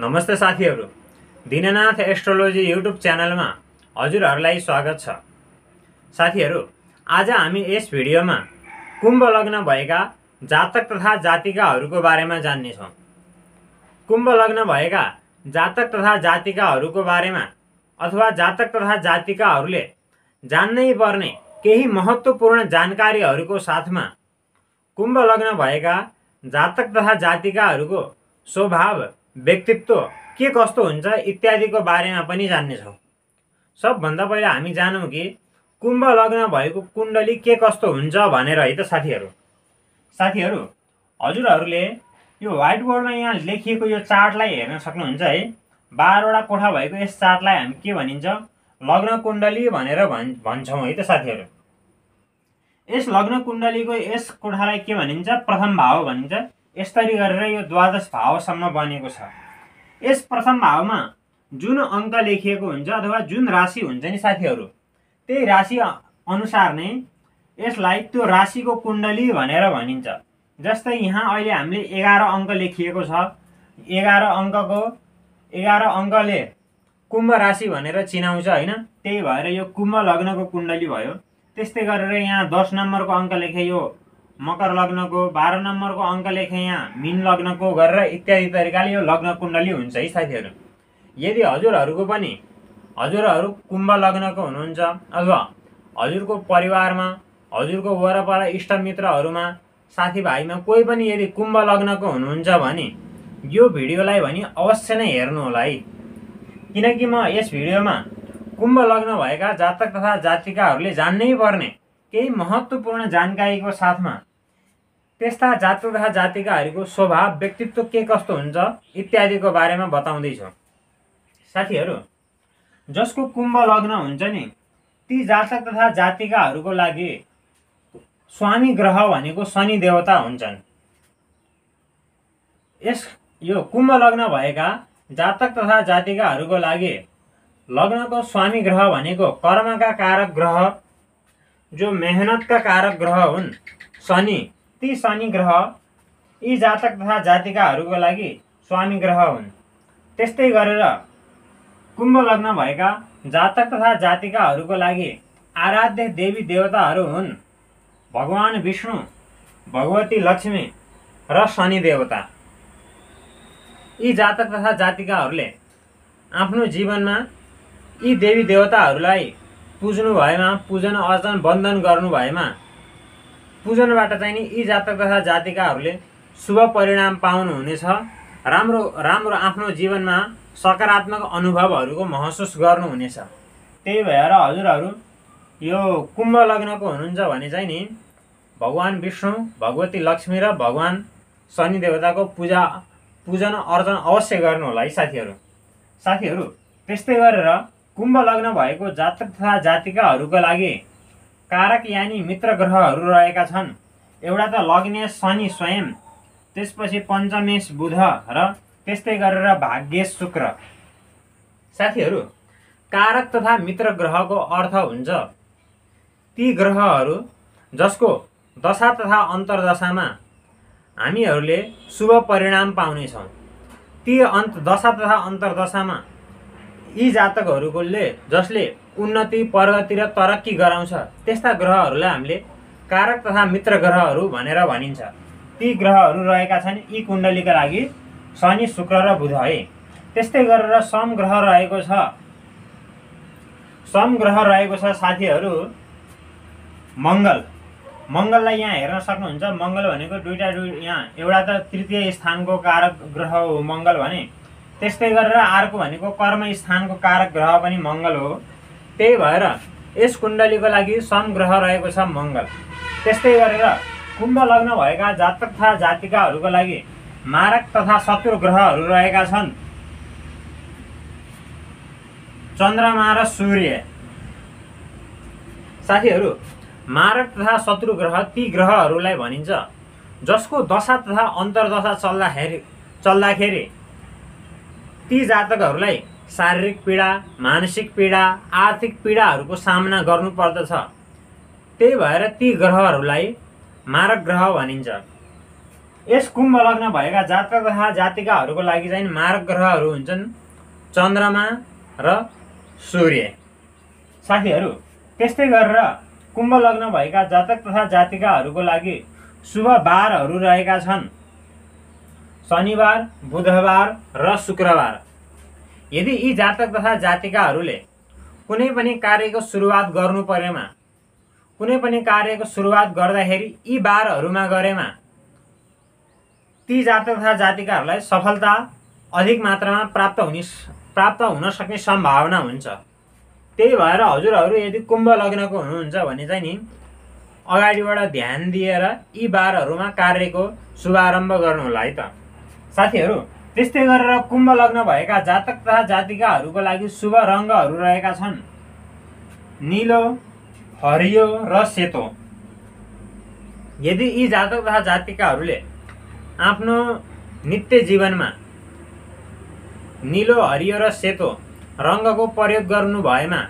नमस्ते साथीहरू। Dinanath astrology YouTube च्यानलमा हजुरहरूलाई स्वागत छ। साथीहरू आज हामी यस भिडियोमा कुम्भ लग्न भएका जातक तथा जातिकाहरूको बारेमा जान्नेछौँ। कुम्भ लग्न भएका जातक तथा जातिकाहरूको बारेमा अथवा जातक तथा जातिकाहरूले जान्नै पर्ने केही महत्त्वपूर्ण जानकारीहरूको साथमा कुम्भ लग्न भएका जातक तथा जातिकाहरूको स्वभाव व्यक्तित्व के कस्तो हुन्छ इत्यादिको बारेमा पनि जान्नेछौँ। सबभन्दा पहिला हामी जानौँ कि कुम्भ लग्न भएको कुण्डली के कस्तो हुन्छ भनेर है त साथीहरू। साथीहरू हजुरहरूले यो व्हाइट बोर्डमा यहाँ लेखिएको यो चार्टलाई हेर्न सक्नुहुन्छ है। बाह्रवटा कोठा भएको यस चार्टलाई हामी के भनिन्छ? लग्न कुण्डली भनेर भन् भन्छौँ है त साथीहरू। यस लग्न कुण्डलीको यस कोठालाई के भनिन्छ? प्रथम भाव भनिन्छ। यसरी गरेर यो द्वादश भावसम्म बनेको छ। यस प्रथम भावमा जुन अङ्क लेखिएको हुन्छ अथवा जुन राशि हुन्छ नि साथीहरू त्यही राशि अनुसार नै यसलाई त्यो राशिको कुण्डली भनेर भनिन्छ। जस्तै यहाँ अहिले हामीले एघार अङ्क लेखिएको छ। एघार अङ्कको एघार अङ्कले कुम्भ राशि भनेर चिनाउँछ होइन? त्यही भएर यो कुम्भ लग्नको कुण्डली भयो। त्यस्तै गरेर यहाँ दस नम्बरको अङ्क लेखे यो मकर लग्नको बाह्र नम्बरको अङ्क लेखे यहाँ मिन लग्नको गरेर इत्यादि तरिकाले यो लग्न कुण्डली हुन्छ है साथीहरू। यदि हजुरहरूको पनि हजुरहरू कुम्भ लग्नको हुनुहुन्छ अथवा हजुरको परिवारमा हजुरको वरपर इष्टमित्रहरूमा साथीभाइमा कोही पनि यदि कुम्भ लग्नको हुनुहुन्छ भने यो भिडियोलाई भने अवश्य नै हेर्नु होला है। किनकि म यस भिडियोमा कुम्भ लग्न भएका जातक तथा जातिकाहरूले जान्नै पर्ने केही महत्त्वपूर्ण जानकारीको साथमा त्यस्ता जातक तथा जातिकाहरूको स्वभाव व्यक्तित्व के कस्तो हुन्छ इत्यादिको बारेमा बताउँदैछु। साथीहरू जसको कुम्भ लग्न हुन्छ नि ती जातक तथा जातिकाहरूको लागि स्वामी ग्रह भनेको शनि देवता हुन्छन्। यस यो कुम्भ लग्न भएका जातक तथा जातिकाहरूको लागि लग्नको स्वामी ग्रह भनेको कर्मका कारक ग्रह जो मेहनतका कारक ग्रह हुन् शनि। ती शनि ग्रह यी जातक तथा जातिकाहरूको लागि स्वामी ग्रह हुन्। त्यस्तै गरेर कुम्भ लग्न भएका जातक तथा जातिकाहरूको लागि आराध्य देवी देवताहरू हुन्। भगवान् विष्णु भगवती लक्ष्मी र शनि देवता। यी जातक तथा जातिकाहरूले आफ्नो जीवनमा यी देवी देवताहरूलाई पुज्नु भएमा पूजन अर्चन वन्दन गर्नु भएमा पूजनबाट चाहिँ नि यी जातक तथा जातिकाहरूले शुभ परिणाम पाउनुहुनेछ राम्रो राम्रो आफ्नो जीवनमा सकारात्मक अनुभवहरूको महसुस गर्नुहुनेछ त्यही भएर हजुरहरू यो कुम्भ लग्नको हुनुहुन्छ भने चाहिँ नि भगवान् विष्णु भगवती लक्ष्मी र भगवान् शनि देवताको पूजा पूजन अर्चन अवश्य गर्नु होला है साथीहरू। साथीहरू त्यस्तै गरेर कुम्भ लग्न भएको जातक तथा जातिकाहरूको लागि कारक यानि मित्र ग्रहहरू रहेका छन्। एउटा त लग्ने शनि स्वयं त्यसपछि पञ्चमेश बुध र त्यस्तै गरेर भाग्येश शुक्र। साथीहरू कारक तथा मित्र ग्रहको अर्थ हुन्छ ती ग्रहहरू जसको दशा तथा अन्तर्दशामा हामीहरूले शुभ परिणाम पाउनेछौँ। ती अन्त दशा तथा अन्तर्दशामा यी जातकहरूकोले जसले उन्नति प्रगति र तरक्की गराउँछ। त्यस्ता ग्रहहरूलाई हामीले कारक तथा मित्र ग्रहहरू भनेर भनिन्छ। ती ग्रहहरू रहेका छन् यी कुण्डलीका लागि शनि शुक्र र बुध है। त्यस्तै गरेर सम ग्रह रहेको छ। सम ग्रह रहेको छ साथीहरू मङ्गल। मङ्गललाई यहाँ हेर्न सक्नुहुन्छ। मङ्गल भनेको दुईवटा दुई यहाँ एउटा त तृतीय स्थानको कारक ग्रह हो मङ्गल भने। त्यस्तै गरेर अर्को भनेको कर्म स्थानको कारक ग्रह पनि मङ्गल हो। त्यही भएर यस कुण्डलीको लागि सम ग्रह रहेको छ मङ्गल। त्यस्तै गरेर कुम्भ लग्न भएका जातक तथा जातिकाहरूको लागि मारक तथा शत्रु ग्रहहरू रहेका छन्। चन्द्रमा र सूर्य। साथीहरू मारक तथा शत्रु ग्रह ती ग्रहहरूलाई भनिन्छ जसको दशा तथा अन्तर्दशा चल्दाखेरि चल्दाखेरि ती जातकहरूलाई शारीरिक पीडा मानसिक पीडा आर्थिक पीडाहरूको सामना गर्नुपर्दछ। त्यही भएर ती ग्रहहरूलाई मारक ग्रह भनिन्छ। यस कुम्भ लग्न भएका जातक तथा जातिकाहरूको लागि चाहिँ मार्ग ग्रहहरू हुन्छन् चन्द्रमा र सूर्य। साथीहरू त्यस्तै गरेर कुम्भ लग्न भएका जातक तथा जातिकाहरूको लागि शुभ बारहरू रहेका छन्। शनिबार बुधबार र शुक्रबार। यदि यी जातक तथा जातिकाहरूले कुनै पनि कार्यको सुरुवात गर्नु परेमा कुनै पनि कार्यको सुरुवात गर्दाखेरि यी बारहरूमा गरेमा ती जातक तथा जातिकाहरूलाई सफलता अधिक मात्रामा प्राप्त हुने प्राप्त हुन सक्ने सम्भावना हुन्छ। त्यही भएर हजुरहरू यदि कुम्भ लग्नको हुनुहुन्छ भने चाहिँ नि अगाडिबाट ध्यान दिएर यी बारहरूमा कार्यको शुभारम्भ गर्नुहोला है त। साथीहरू त्यस्तै गरेर कुम्भ लग्न भएका जातक तथा जातिकाहरूको लागि शुभ रङ्गहरू रहेका छन्। निलो हरियो र सेतो। यदि यी जातक तथा जातिकाहरूले आफ्नो नित्य जीवनमा निलो हरियो र सेतो रङ्गको प्रयोग गर्नु भएमा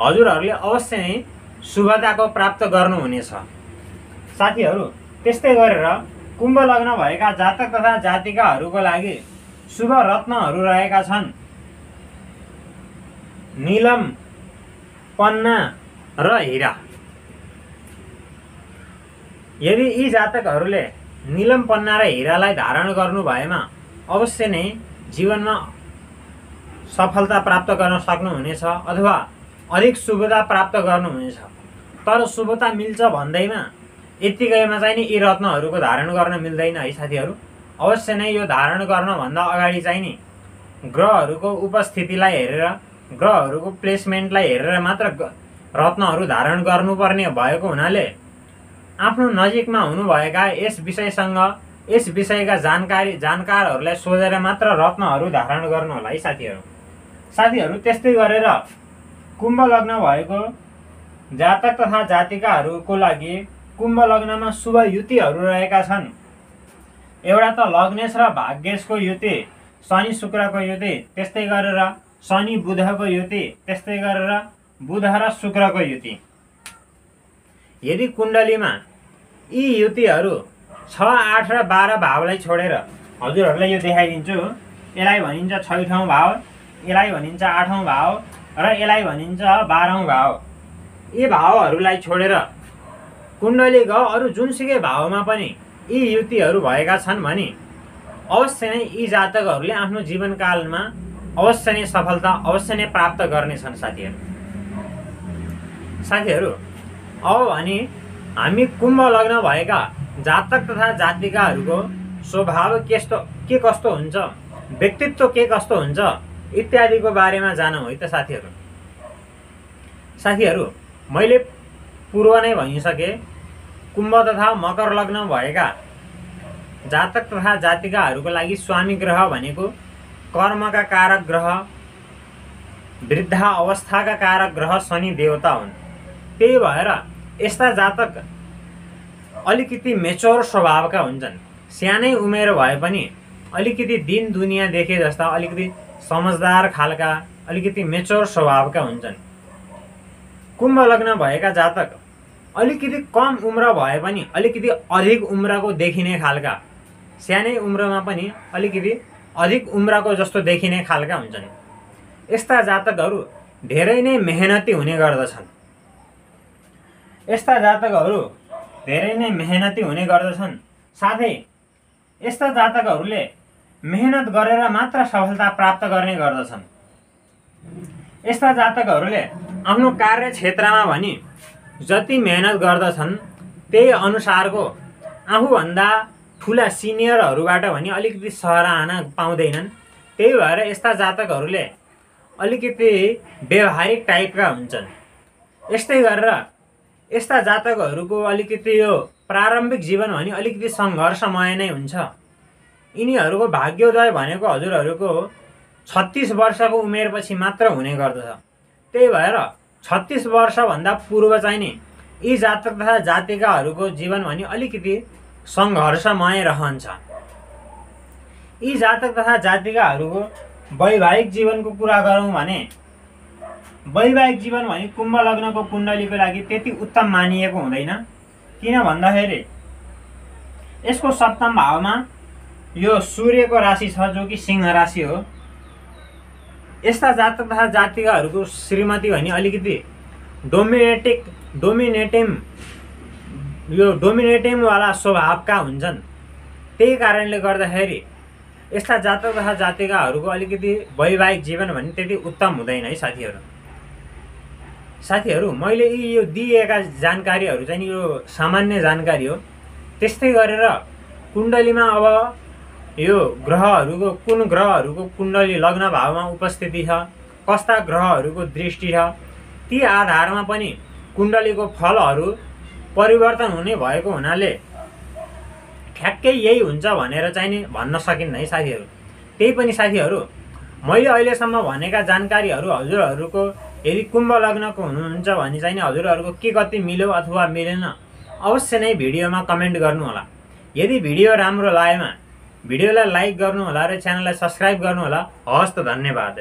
हजुरहरूले अवश्य नै शुभताको प्राप्त गर्नुहुनेछ। साथीहरू त्यस्तै गरेर कुम्भ लग्न भएका जातक तथा जातिकाहरूको लागि शुभ रत्नहरू रहेका छन्। निलम पन्ना र हिरा। यदि यी जातकहरूले निलम पन्ना र हिरालाई धारण गर्नु भएमा अवश्य नै जीवनमा सफलता प्राप्त गर्न सक्नुहुनेछ अथवा अधिक शुभता प्राप्त गर्नुहुनेछ। तर शुभता मिल्छ भन्दैमा यत्तिकैमा चाहिँ नि यी रत्नहरूको धारण गर्न मिल्दैन है साथीहरू। अवश्य नै यो धारण गर्नभन्दा अगाडि चाहिँ नि ग्रहहरूको उपस्थितिलाई हेरेर ग्रहहरूको प्लेसमेन्टलाई हेरेर मात्र रत्नहरू धारण गर्नुपर्ने भएको हुनाले आफ्नो नजिकमा हुनुभएका यस विषयसँग यस विषयका जानकारी जानकारहरूलाई सोधेर मात्र रत्नहरू धारण गर्नु होला है साथीहरू। साथीहरू त्यस्तै गरेर कुम्भ लग्न भएको जातक तथा जातिकाहरूको लागि कुम्भ लग्नमा शुभ युतिहरू रहेका छन्। एउटा त लग्नेश र भाग्येशको युति शनि शुक्रको युति त्यस्तै गरेर शनि बुधको युति त्यस्तै गरेर बुध र शुक्रको युति। यदि कुण्डलीमा यी युतिहरू छ आठ र बाह्र भावलाई छोडेर हजुरहरूलाई यो देखाइदिन्छु। यसलाई भनिन्छ छैठौँ भाव यसलाई भनिन्छ आठौँ भाव र यसलाई भनिन्छ बाह्रौँ भाव। यी भावहरूलाई छोडेर कुण्डलीको अरू जुनसुकै भावमा पनि यी युतिहरू भएका छन् भने अवश्य नै यी जातकहरूले आफ्नो जीवनकालमा अवश्य नै सफलता अवश्य नै प्राप्त गर्नेछन् साथीहरू। साथीहरू अब भने हामी कुम्भ लग्न भएका जातक तथा जातिकाहरूको स्वभाव कस्तो के कस्तो हुन्छ व्यक्तित्व के कस्तो हुन्छ इत्यादिको बारेमा जानौँ है त साथीहरू। साथीहरू मैले पूर्व नै भनिसकेँ कुम्भ तथा मकर लग्न भएका जातक तथा जातिकाहरूको लागि स्वामी ग्रह भनेको कर्मका कारक ग्रह वृद्धा अवस्थाका कारक ग्रह शनि देवता हुन्। त्यही भएर यस्ता जातक अलिकति मेचोर स्वभावका हुन्छन्। सानै उमेर भए पनि अलिकति दिन दुनियाँ देखे जस्ता अलिकति समझदार खालका अलिकति मेचोर स्वभावका हुन्छन्। कुम्भ लग्न भएका जातक अलिकति कम उम्र भए पनि अलिकति अधिक उम्रको देखिने खालका सानै उम्रमा पनि अलिकति अधिक उम्रको जस्तो देखिने खालका हुन्छन्। यस्ता जातकहरू धेरै नै मेहनती हुने गर्दछन्। यस्ता जातकहरू धेरै नै मेहनती हुने गर्दछन्। साथै यस्ता जातकहरूले मेहनत गरेर मात्र सफलता प्राप्त गर्ने गर्दछन्। यस्ता जातकहरूले आफ्नो कार्य क्षेत्रमा भने जति मेहनत गर्दछन् त्यही अनुसारको आफूभन्दा ठुला सिनियरहरूबाट भने अलिकति सराहना पाउँदैनन्। त्यही भएर यस्ता जातकहरूले अलिकति व्यवहारिक टाइपका हुन्छन्। यस्तै गरेर यस्ता जातकहरूको अलिकति यो प्रारम्भिक जीवन भने अलिकति सङ्घर्षमय नै हुन्छ। यिनीहरूको भाग्योदय भनेको हजुरहरूको छत्तिस वर्षको उमेरपछि मात्र हुने गर्दछ। त्यही भएर छत्तिस वर्षभन्दा पूर्व चाहिँ नि यी जातक तथा जातिकाहरूको जीवन भने अलिकति सङ्घर्षमय रहन्छ। यी जातक तथा जातिकाहरूको वैवाहिक जीवनको कुरा गरौँ भने वैवाहिक जीवन भने कुम्भ लग्नको कुण्डलीको लागि त्यति उत्तम मानिएको हुँदैन। किन भन्दाखेरि यसको सप्तम भावमा यो सूर्यको राशि छ जो कि सिंह राशि हो। यस्ता जातक तथा जातिकाहरूको श्रीमती भने अलिकति डोमिनेटिक डोमिनेटिम यो डोमिनेटिङवाला स्वभावका हुन्छन्। त्यही कारणले गर्दाखेरि यस्ता जातक तथा जातिकाहरूको अलिकति वैवाहिक जीवन भने त्यति उत्तम हुँदैन है साथीहरू। साथीहरू मैले यी यो दिएका जानकारीहरू चाहिँ यो सामान्य जानकारी हो। त्यस्तै गरेर कुण्डलीमा अब यो ग्रहहरूको कुन ग्रहहरूको कुण्डली लग्न भावमा उपस्थिति छ? कस्ता ग्रहहरूको दृष्टि छ? ती आधारमा पनि कुण्डलीको फलहरू परिवर्तन हुने भएको हुनाले ठ्याक्कै यही हुन्छ भनेर चाहिँ नि भन्न सकिन्न है साथीहरू। त्यही पनि साथीहरू मैले अहिलेसम्म भनेका जानकारीहरू हजुरहरूको यदि कुम्भ लग्नको हुनुहुन्छ भने चाहिँ नि हजुरहरूको के कति मिल्यो अथवा मिलेन अवश्य नै भिडियोमा कमेन्ट गर्नुहोला। यदि भिडियो राम्रो लागेमा भिडियोलाई लाइक गर्नुहोला र च्यानललाई सब्सक्राइब गर्नुहोला। हवस् त धन्यवाद।